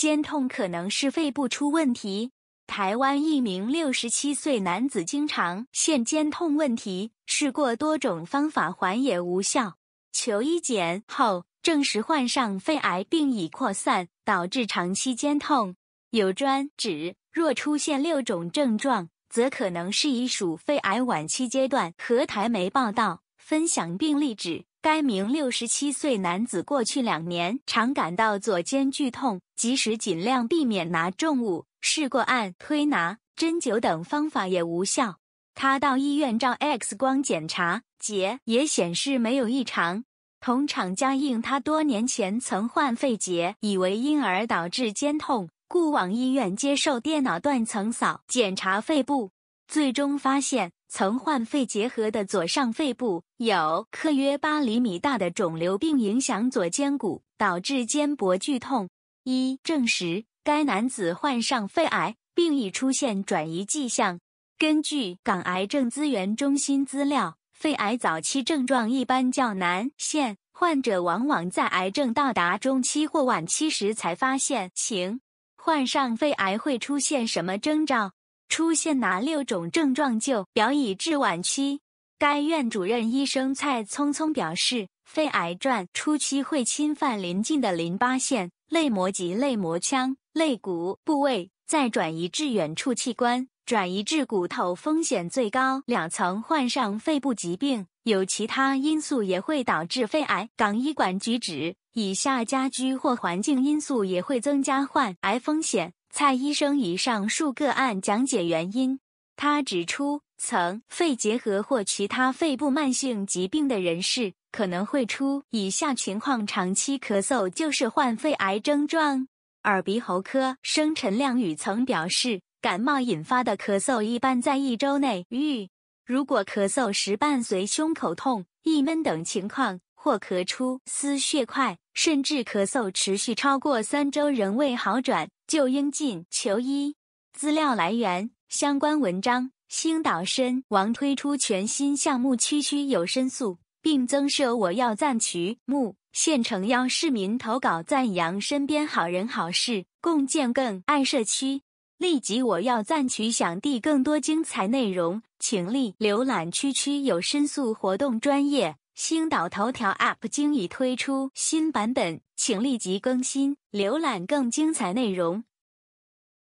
肩痛可能是肺部出问题。台湾一名六十七岁男子经常现肩痛问题，试过多种方法缓也无效，求医检后证实患上肺癌，并已扩散，导致长期肩痛。有专指，若出现六种症状，则可能是已属肺癌晚期阶段。和台媒报道分享病例指，该名六十七岁男子过去两年常感到左肩剧痛，即使尽量避免拿重物。试过按推拿、针灸等方法也无效，他到医院照 X 光检查，结也显示没有异常。同厂家应他多年前曾患肺结，以为因而导致肩痛，故往医院接受电脑断层扫检查肺部，最终发现曾患肺结核的左上肺部有颗约八厘米大的肿瘤，并影响左肩骨，导致肩膊剧痛。一证实。该男子患上肺癌，并已出现转移迹象。根据港癌症资源中心资料，肺癌早期症状一般较难现，患者往往在癌症到达中期或晚期时才发现。请患上肺癌会出现什么征兆？出现哪六种症状就表已至晚期？该院主任医生蔡聪聪表示，肺癌转初期会侵犯邻近的淋巴腺、泪膜及泪膜腔。肋骨部位再转移至远处器官，转移至骨头风险最高。两层患上肺部疾病，有其他因素也会导致肺癌。港医管举止，以下家居或环境因素也会增加患癌风险。蔡医生以上述个案讲解原因。他指出，曾肺结核或其他肺部慢性疾病的人士，可能会出以下情况：长期咳嗽就是患肺癌症状。耳鼻喉科生陈亮宇曾表示，感冒引发的咳嗽一般在一周内愈。如果咳嗽时伴随胸口痛、易闷等情况，或咳出丝血块，甚至咳嗽持续超过三周仍未好转，就应尽求医。资料来源：相关文章。星岛参王推出全新项目区区有申诉，并增设我要赞曲目。县城邀市民投稿赞扬身边好人好事，共建更爱社区。立即我要赞取享地更多精彩内容，请立浏览区区有申诉活动专业。星岛头条 App 经已推出新版本，请立即更新浏览更精彩内容。